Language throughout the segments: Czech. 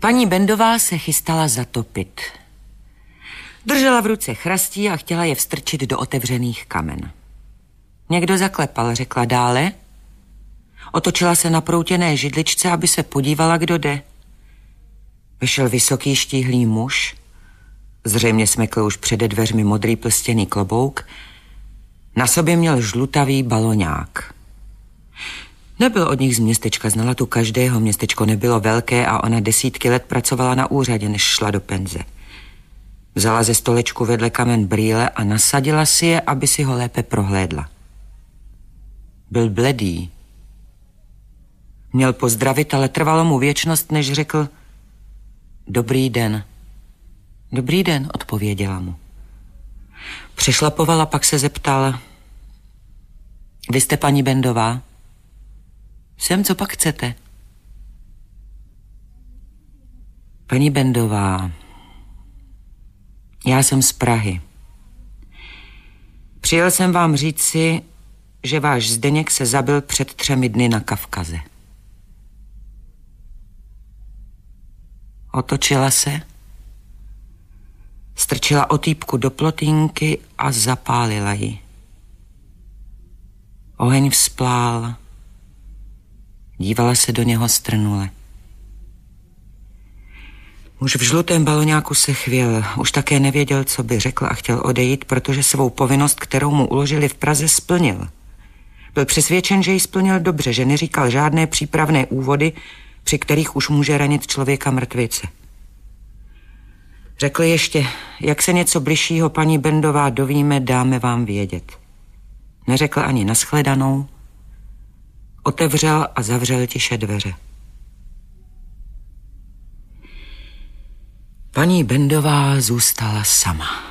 Paní Bendová se chystala zatopit. Držela v ruce chrastí a chtěla je vstrčit do otevřených kamen. Někdo zaklepal, řekla dále. Otočila se na proutěné židličce, aby se podívala, kdo jde. Vyšel vysoký štíhlý muž. Zřejmě smekl už přede dveřmi modrý plstěný klobouk. Na sobě měl žlutavý baloňák. Nebyl od nich z městečka, znala tu každého, městečko nebylo velké a ona desítky let pracovala na úřadě, než šla do penze. Vzala ze stolečku vedle kamen brýle a nasadila si je, aby si ho lépe prohlédla. Byl bledý. Měl pozdravit, ale trvalo mu věčnost, než řekl Dobrý den. Dobrý den, odpověděla mu. Přešlapovala, pak se zeptala Vy jste paní Bendová? Jsem, co pak chcete? Paní Bendová, já jsem z Prahy. Přijel jsem vám říci, že váš Zdeněk se zabil před třemi dny na Kavkaze. Otočila se, strčila otýpku do plotínky a zapálila ji. Oheň vzplál, dívala se do něho strnule. Muž v žlutém baloňáku se chvěl, už také nevěděl, co by řekl a chtěl odejít, protože svou povinnost, kterou mu uložili v Praze, splnil. Byl přesvědčen, že ji splnil dobře, že neříkal žádné přípravné úvody, při kterých už může ranit člověka mrtvice. Řekl ještě, jak se něco bližšího paní Bendová dovíme, dáme vám vědět. Neřekl ani naschledanou, otevřel a zavřel tiše dveře. Paní Bendová zůstala sama.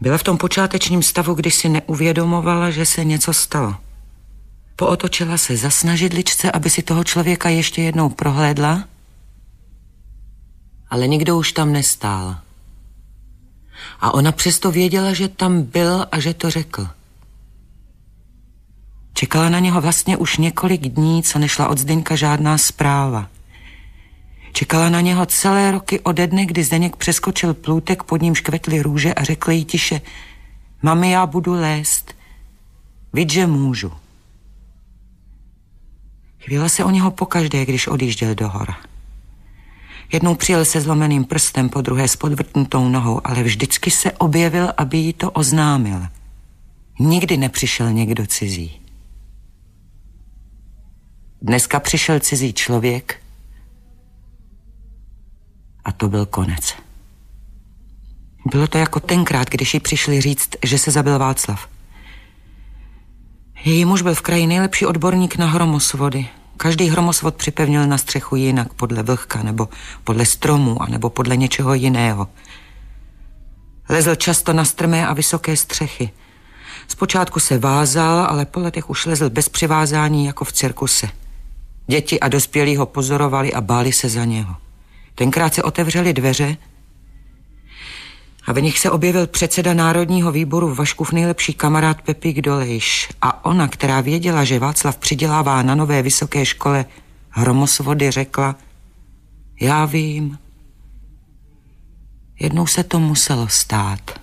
Byla v tom počátečním stavu, kdy si neuvědomovala, že se něco stalo. Pootočila se za snažidličce, aby si toho člověka ještě jednou prohlédla, ale nikdo už tam nestál. A ona přesto věděla, že tam byl a že to řekl. Čekala na něho vlastně už několik dní, co nešla od Zdeňka žádná zpráva. Čekala na něho celé roky ode dne, kdy Zdeněk přeskočil plůtek, pod ním škvetly růže a řekl jí tiše, mami, já budu lézt. Víš, že můžu. Chvíla se o něho pokaždé, když odjížděl do hor. Jednou přijel se zlomeným prstem, po druhé s podvrtnutou nohou, ale vždycky se objevil, aby jí to oznámil. Nikdy nepřišel někdo cizí. Dneska přišel cizí člověk, a to byl konec. Bylo to jako tenkrát, když jí přišli říct, že se zabil Václav. Její muž byl v kraji nejlepší odborník na hromosvody. Každý hromosvod připevnil na střechu jinak, podle vlhka, nebo podle stromu, nebo podle něčeho jiného. Lezl často na strmé a vysoké střechy. Zpočátku se vázal, ale po letech už lezl bez přivázání jako v cirkuse. Děti a dospělí ho pozorovali a báli se za něho. Tenkrát se otevřely dveře a v nich se objevil předseda Národního výboru Vaškův nejlepší kamarád Pepík Dolejš a ona, která věděla, že Václav přidělává na nové vysoké škole hromosvody, řekla já vím, jednou se to muselo stát.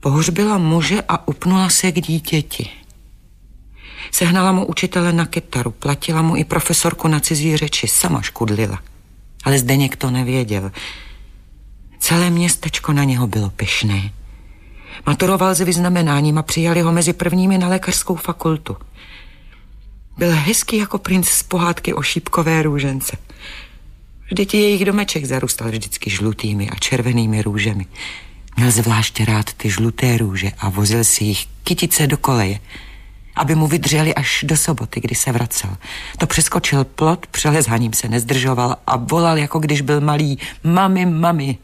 Pohřbila muže a upnula se k dítěti. Sehnala mu učitele na kytaru, platila mu i profesorku na cizí řeči, sama škudlila. Ale Zdeněk to nevěděl. Celé městečko na něho bylo pyšné. Maturoval s vyznamenáním a přijali ho mezi prvními na lékařskou fakultu. Byl hezký jako princ z pohádky o šípkové růžence. Vždyť jejich domeček zarůstal vždycky žlutými a červenými růžemi. Měl zvláště rád ty žluté růže a vozil si jich kytice do koleje aby mu vydřeli až do soboty, kdy se vracel. To přeskočil plot, přelezhaním se nezdržoval a volal, jako když byl malý, mami, mami.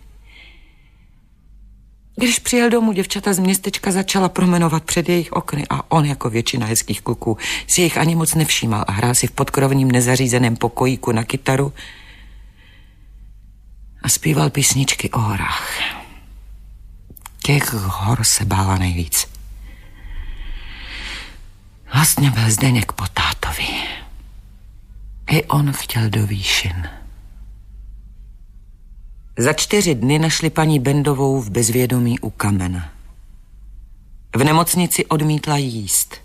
Když přijel domů, děvčata z městečka začala promenovat před jejich okny a on, jako většina hezkých kluků, si jich ani moc nevšímal a hrál si v podkrovním nezařízeném pokojíku na kytaru a zpíval písničky o horách. Těch hor se bála nejvíc. Vlastně byl Zdeněk po tátovi. I on chtěl do výšin. Za čtyři dny našli paní Bendovou v bezvědomí u kamena. V nemocnici odmítla jíst.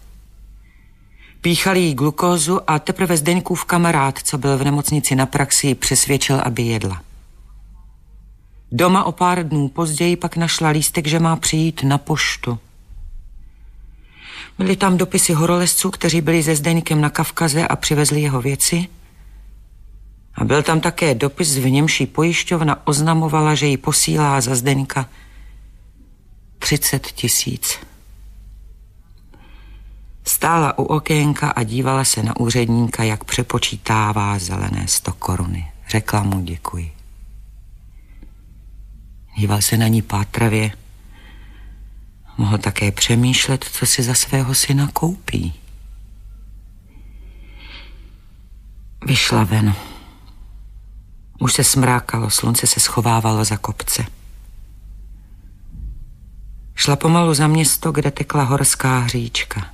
Píchali jí glukózu a teprve Zdeňkův kamarád, co byl v nemocnici na praxi, přesvědčil, aby jedla. Doma o pár dnů později pak našla lístek, že má přijít na poštu. Byly tam dopisy horolezců, kteří byli se Zdeňkem na Kavkaze a přivezli jeho věci. A byl tam také dopis, v němž pojišťovna oznamovala, že ji posílá za Zdeňka 30 tisíc. Stála u okénka a dívala se na úředníka, jak přepočítává zelené sto koruny. Řekla mu děkuji. Díval se na ní pátravě. Mohl také přemýšlet, co si za svého syna koupí. Vyšla ven. Už se smrákalo, slunce se schovávalo za kopce. Šla pomalu za město, kde tekla horská hříčka.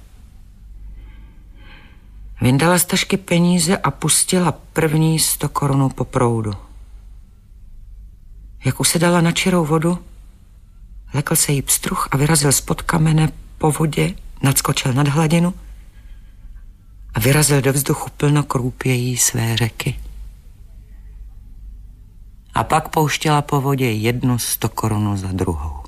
Vyndala z tašky peníze a pustila první sto korunů po proudu. Jak usedala na čirou vodu, lekl se jí pstruh a vyrazil spod kamene po vodě, nadskočil nad hladinu a vyrazil do vzduchu plno krůpějí své řeky. A pak pouštěla po vodě jednu sto korunu za druhou.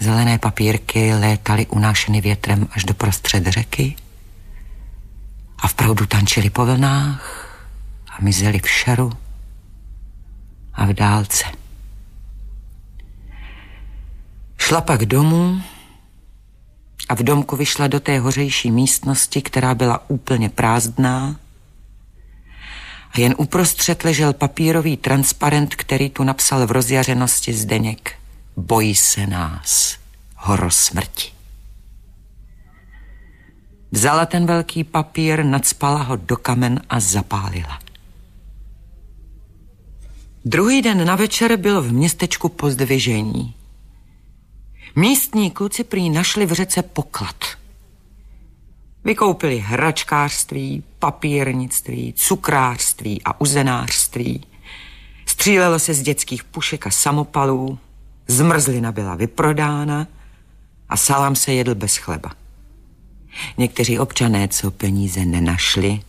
Zelené papírky létaly unášeny větrem až do prostřed řeky a v proudu tančili po vlnách a mizeli v šaru a v dálce. Šla pak domů a v domku vyšla do té hořejší místnosti, která byla úplně prázdná a jen uprostřed ležel papírový transparent, který tu napsal v rozjařenosti Zdeněk. Bojí se nás, horo smrti. Vzala ten velký papír, nadspala ho do kamen a zapálila. Druhý den na večer byl v městečku pozdvižení. Místní kluci prý našli v řece poklad. Vykoupili hračkářství, papírnictví, cukrářství a uzenářství. Střílelo se z dětských pušek a samopalů, zmrzlina byla vyprodána a salám se jedl bez chleba. Někteří občané, co peníze nenašli,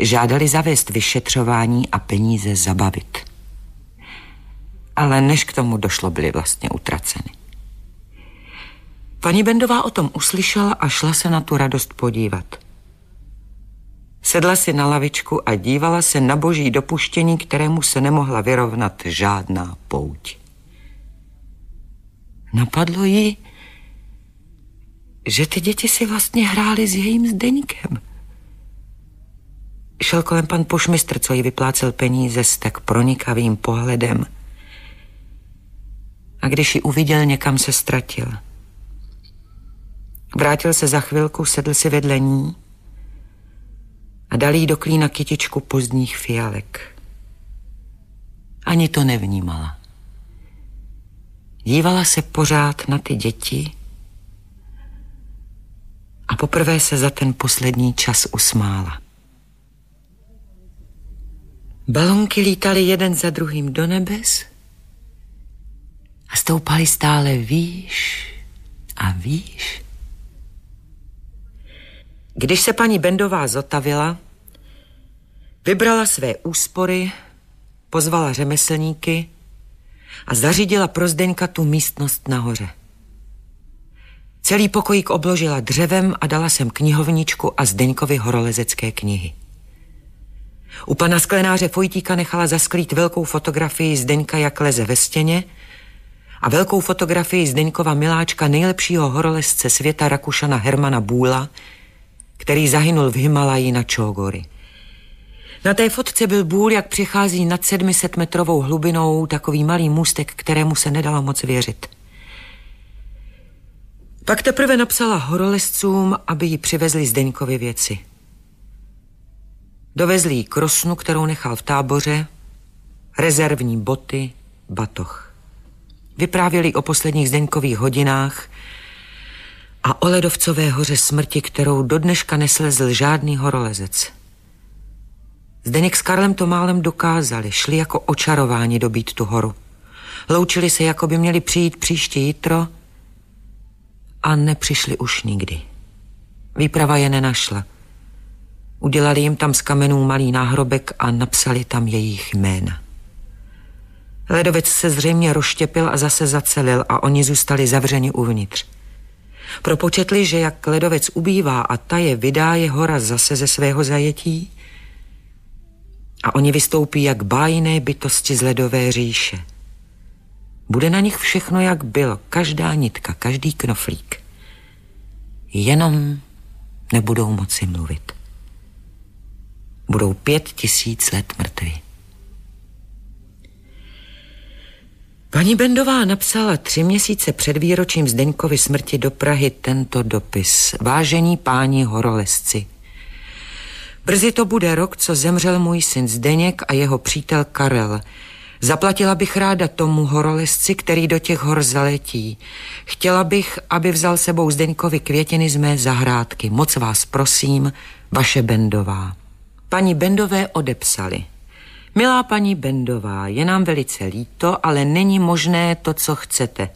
žádali zavést vyšetřování a peníze zabavit. Ale než k tomu došlo, byly vlastně utraceny. Paní Bendová o tom uslyšela a šla se na tu radost podívat. Sedla si na lavičku a dívala se na boží dopuštění, kterému se nemohla vyrovnat žádná pouť. Napadlo jí, že ty děti si vlastně hrály s jejím Zdeňkem. Šel kolem pan pošmistr, co jí vyplácel peníze s tak pronikavým pohledem. A když ji uviděl, někam se ztratil. Vrátil se za chvilku, sedl si vedle ní a dal jí do klína kytičku pozdních fialek. Ani to nevnímala. Dívala se pořád na ty děti a poprvé se za ten poslední čas usmála. Balonky lítaly jeden za druhým do nebes a stoupaly stále výš a výš. Když se paní Bendová zotavila, vybrala své úspory, pozvala řemeslníky a zařídila pro Zdeňka tu místnost nahoře. Celý pokojík obložila dřevem a dala sem knihovničku a Zdeňkovi horolezecké knihy. U pana sklenáře Fojtíka nechala zasklít velkou fotografii Zdeňka, jak leze ve stěně a velkou fotografii Zdeňkova miláčka nejlepšího horolezce světa Rakušana Hermana Bůla, který zahynul v Himalaji na Čogory. Na té fotce byl Bůl, jak přichází nad 700 metrovou hlubinou takový malý můstek, kterému se nedalo moc věřit. Pak teprve napsala horolezcům, aby ji přivezli Zdeňkovi věci. Dovezli jí krosnu, kterou nechal v táboře, rezervní boty, batoh. Vyprávěli o posledních Zdeňkových hodinách a o ledovcové hoře smrti, kterou do dneška neslezl žádný horolezec. Zdeněk s Karlem to málem dokázali, šli jako očarováni dobít tu horu. Loučili se, jako by měli přijít příště jitro a nepřišli už nikdy. Výprava je nenašla. Udělali jim tam z kamenů malý náhrobek a napsali tam jejich jména. Ledovec se zřejmě rozštěpil a zase zacelil a oni zůstali zavřeni uvnitř. Propočetli, že jak ledovec ubývá a ta je vydá je hora zase ze svého zajetí a oni vystoupí jak bájné bytosti z ledové říše. Bude na nich všechno, jak bylo, každá nitka, každý knoflík. Jenom nebudou moci mluvit. Budou pět tisíc let mrtví. Paní Bendová napsala tři měsíce před výročím Zdeňkovy smrti do Prahy tento dopis. Vážení páni horolezci, Brzy to bude rok, co zemřel můj syn Zdeněk a jeho přítel Karel. Zaplatila bych ráda tomu horolezci, který do těch hor zaletí. Chtěla bych, aby vzal sebou Zdeňkovi květiny z mé zahrádky. Moc vás prosím, vaše Bendová. Paní Bendové odepsali. Milá paní Bendová, je nám velice líto, ale není možné to, co chcete.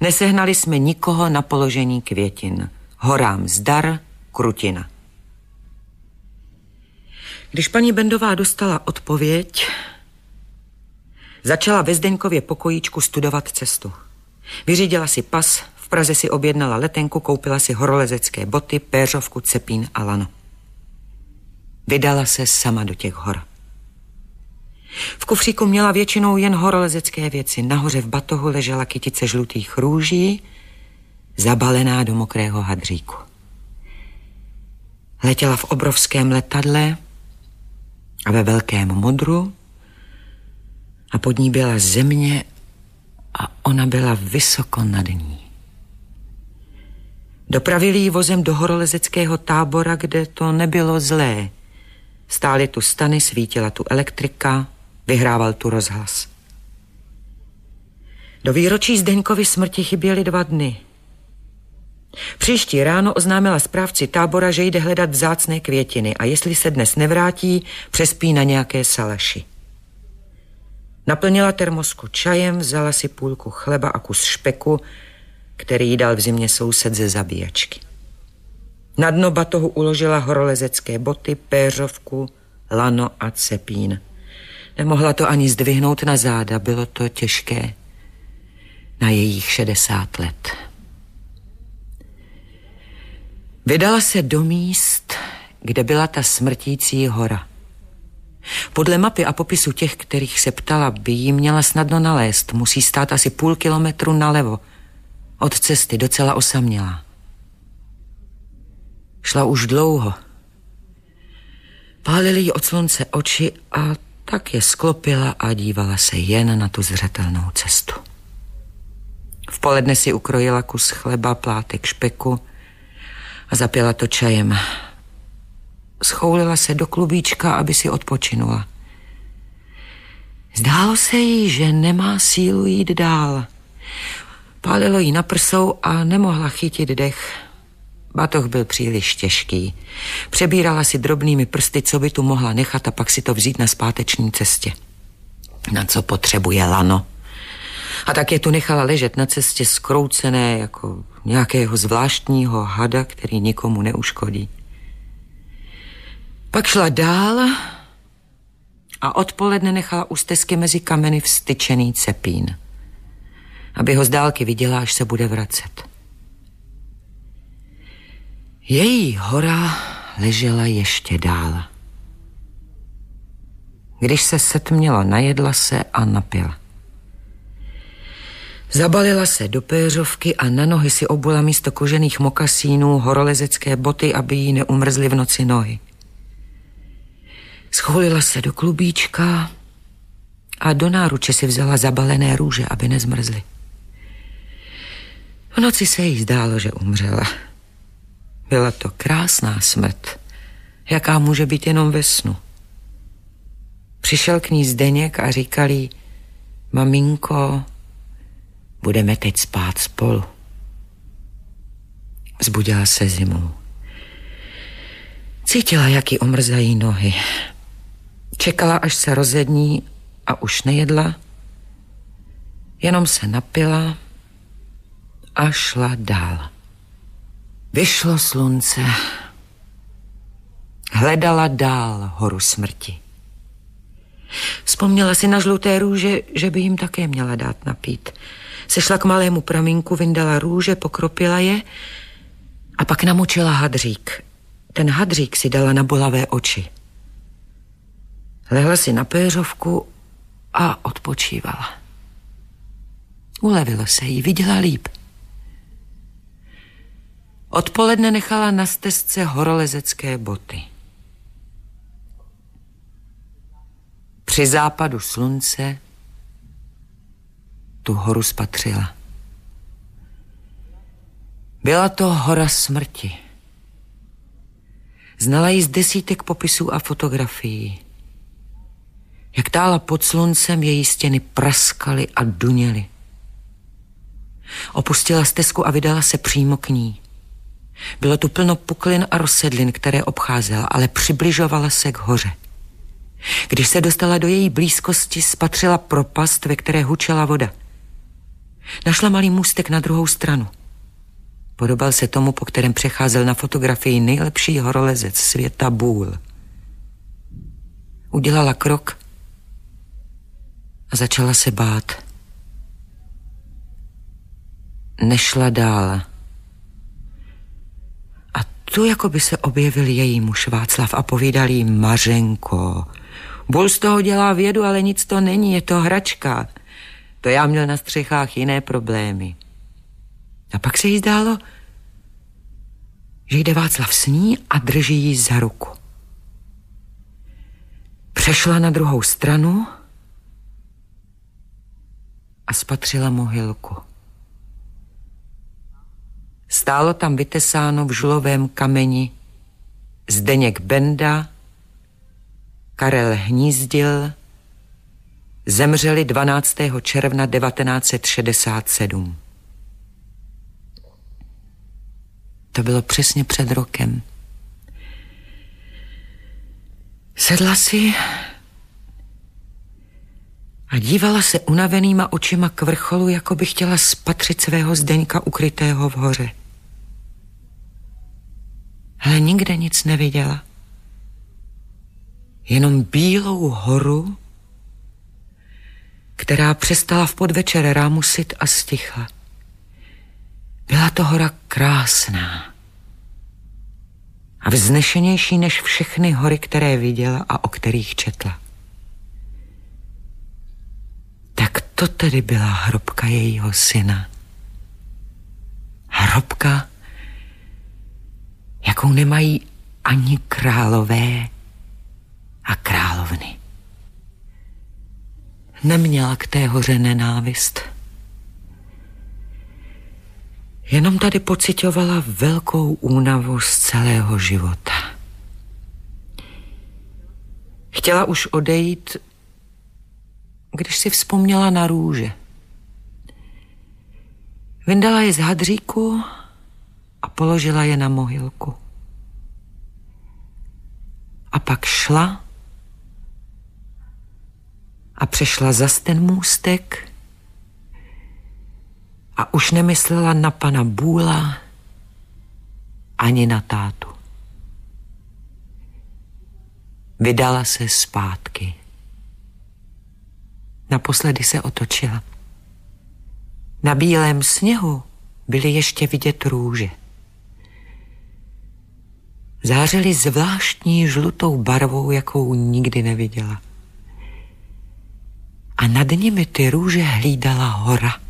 Nesehnali jsme nikoho na položení květin. Horám zdar, Krutina. Když paní Bendová dostala odpověď, začala ve Zdeňkově pokojíčku studovat cestu. Vyřídila si pas, v Praze si objednala letenku, koupila si horolezecké boty, péřovku, cepín a lano. Vydala se sama do těch hor. V kufříku měla většinou jen horolezecké věci. Nahoře v batohu ležela kytice žlutých růží, zabalená do mokrého hadříku. Letěla v obrovském letadle a ve velkém modru a pod ní byla země a ona byla vysoko nad ní. Dopravili ji vozem do horolezeckého tábora, kde to nebylo zlé. Stály tu stany, svítila tu elektrika, vyhrával tu rozhlas. Do výročí Zdeňkovi smrti chyběly dva dny. Příští ráno oznámila správci tábora, že jde hledat vzácné květiny a jestli se dnes nevrátí, přespí na nějaké salaši. Naplnila termosku čajem, vzala si půlku chleba a kus špeku, který jí dal v zimě soused ze zabíjačky. Na dno batohu uložila horolezecké boty, péřovku, lano a cepín. Nemohla to ani zdvihnout na záda, bylo to těžké na jejich 60 let. Vydala se do míst, kde byla ta smrtící hora. Podle mapy a popisu těch, kterých se ptala, by jí měla snadno nalézt. Musí stát asi půl kilometru nalevo. Od cesty docela osamělá. Šla už dlouho. Pálily jí od slunce oči a tak je sklopila a dívala se jen na tu zřetelnou cestu. V poledne si ukrojila kus chleba, plátek špeku a zapila to čajem. Schoulila se do klubíčka, aby si odpočinula. Zdálo se jí, že nemá sílu jít dál. Pálilo jí na prsou a nemohla chytit dech. Batoh byl příliš těžký. Přebírala si drobnými prsty, co by tu mohla nechat a pak si to vzít na zpáteční cestě. Na co potřebuje lano. A tak je tu nechala ležet na cestě skroucené jako nějakého zvláštního hada, který nikomu neuškodí. Pak šla dál a odpoledne nechala u stezky mezi kameny vstyčený cepín, aby ho z dálky viděla, až se bude vracet. Její hora ležela ještě dál. Když se setměla, najedla se a napila. Zabalila se do péřovky a na nohy si obula místo kožených mokasínů horolezecké boty, aby jí neumrzly v noci nohy. Scholila se do klubíčka a do náruče si vzala zabalené růže, aby nezmrzly. V noci se jí zdálo, že umřela. Byla to krásná smrt, jaká může být jenom ve snu. Přišel k ní Zdeněk a říkal jí, maminko, budeme teď spát spolu. Zbudila se zimou. Cítila, jak ji omrzají nohy. Čekala, až se rozední a už nejedla. Jenom se napila a šla dál. Vyšlo slunce. Hledala dál horu smrti. Vzpomněla si na žluté růže, že by jim také měla dát napít. Sešla k malému pramínku, vyndala růže, pokropila je a pak namočila hadřík. Ten hadřík si dala na bolavé oči. Lehla si na péřovku a odpočívala. Ulevilo se jí, viděla líp. Odpoledne nechala na stezce horolezecké boty. Při západu slunce tu horu spatřila. Byla to hora smrti. Znala ji z desítek popisů a fotografií. Jak tála pod sluncem, její stěny praskaly a duněly. Opustila stezku a vydala se přímo k ní. Bylo tu plno puklin a rozsedlin, které obcházela, ale přibližovala se k hoře. Když se dostala do její blízkosti, spatřila propast, ve které hučela voda. Našla malý můstek na druhou stranu. Podobal se tomu, po kterém přecházel na fotografii nejlepší horolezec světa Bůl. Udělala krok a začala se bát. Nešla dál. Tu jako by se objevil její muž Václav a povídal jí Mařenko. Bůl z toho dělá vědu, ale nic to není, je to hračka. To já měl na střechách jiné problémy. A pak se jí zdálo, že jde Václav s ní a drží ji za ruku. Přešla na druhou stranu a spatřila mohylku. Stálo tam vytesáno v žulovém kameni Zdeněk Benda, Karel Hnízdil, zemřeli 12. června 1967. To bylo přesně před rokem. Sedla si a dívala se unavenýma očima k vrcholu, jako by chtěla spatřit svého Zdeňka ukrytého v hoře. Ale nikde nic neviděla. Jenom bílou horu, která přestala v podvečer rámusit a stichla. Byla to hora krásná a vznešenější než všechny hory, které viděla a o kterých četla. Tak to tedy byla hrobka jejího syna. Hrobka, jakou nemají ani králové a královny. Neměla k té hoře nenávist. Jenom tady pocitovala velkou únavu z celého života. Chtěla už odejít, když si vzpomněla na růže. Vyndala je z hadříku a položila je na mohylku. A pak šla a přešla zas ten můstek a už nemyslela na pana Bůla ani na tátu. Vydala se zpátky. Naposledy se otočila. Na bílém sněhu byly ještě vidět růže. Zářily zvláštní žlutou barvou, jakou nikdy neviděla. A nad nimi ty růže hlídala hora –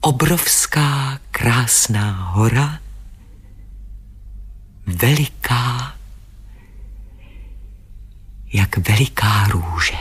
obrovská, krásná hora, veliká, jak veliká růže.